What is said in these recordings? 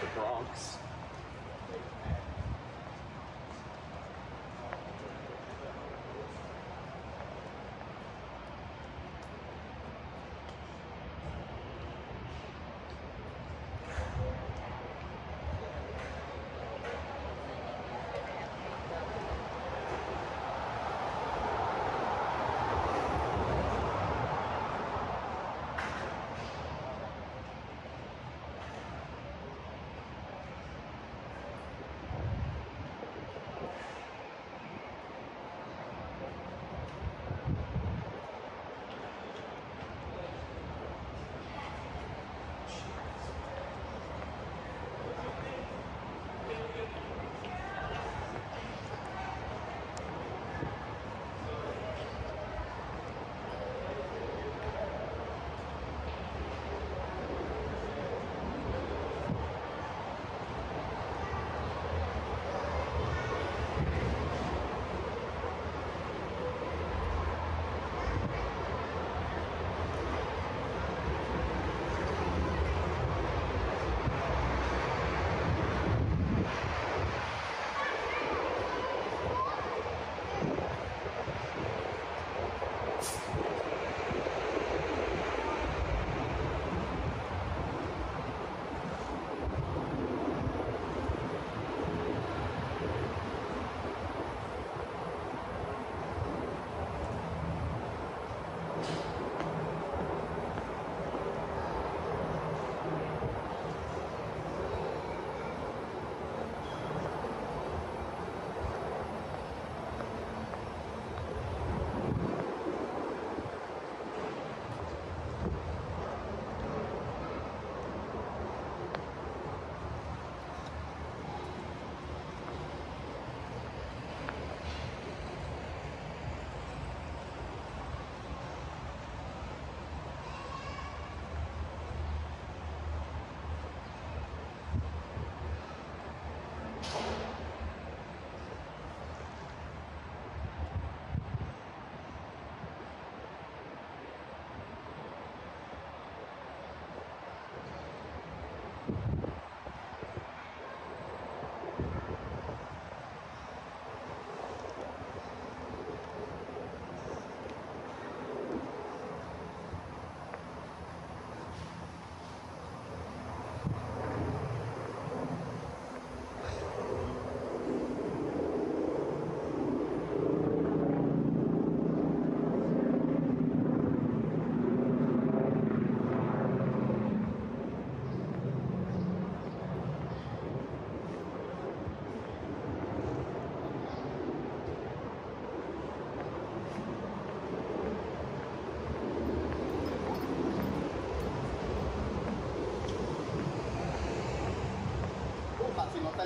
the Bronx.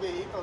del dedito